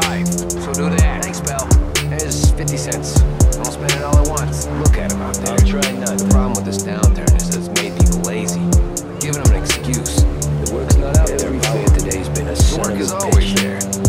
Drive, so do that. Thanks, pal. There's 50 cents. Don't spend it all at once. Look at him out there. I'll try not The problem with this downturn is that it's made people lazy. Giving them an excuse. The work's not out there. Fair today's been a The work is always there.